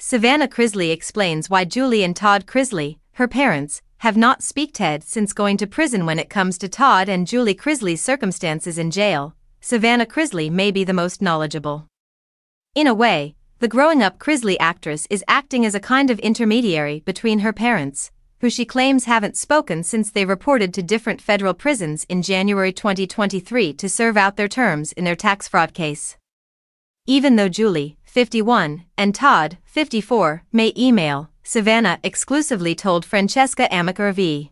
Savannah Chrisley explains why Julie and Todd Chrisley, her parents, have not speaked since going to prison when it comes to Todd and Julie Chrisley's circumstances in jail. Savannah Chrisley may be the most knowledgeable. In a way, the growing up Chrisley actress is acting as a kind of intermediary between her parents, who she claims haven't spoken since they reported to different federal prisons in January 2023 to serve out their terms in their tax fraud case. Even though Julie, 51, and Todd, 54, may email, Savannah exclusively told Francesca Amiker V.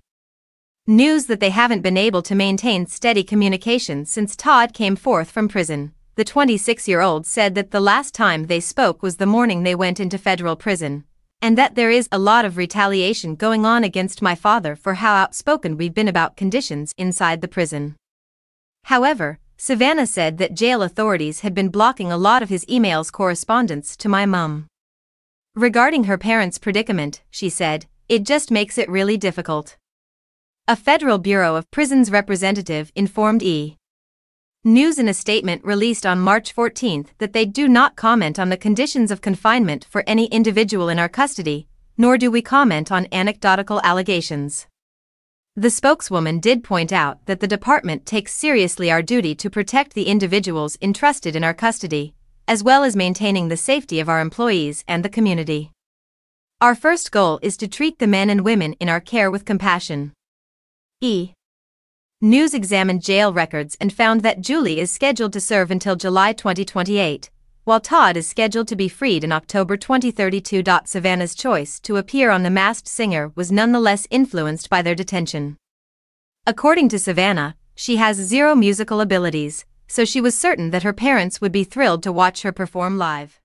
News that they haven't been able to maintain steady communication since Todd came forth from prison the 26 year old said that the last time they spoke was the morning they went into federal prison, and that there is a lot of retaliation going on against my father for how outspoken we've been about conditions inside the prison. However, Savannah said that jail authorities had been blocking a lot of his emails correspondence to my mum. Regarding her parents' predicament, she said, it just makes it really difficult. A Federal Bureau of Prisons representative informed E! News in a statement released on March 14 that they do not comment on the conditions of confinement for any individual in our custody, nor do we comment on anecdotal allegations. The spokeswoman did point out that the department takes seriously our duty to protect the individuals entrusted in our custody, as well as maintaining the safety of our employees and the community. Our first goal is to treat the men and women in our care with compassion. E. News examined jail records and found that Julie is scheduled to serve until July 2028, while Todd is scheduled to be freed in October 2032. Savannah's choice to appear on The Masked Singer was nonetheless influenced by their detention. According to Savannah, she has zero musical abilities, so she was certain that her parents would be thrilled to watch her perform live.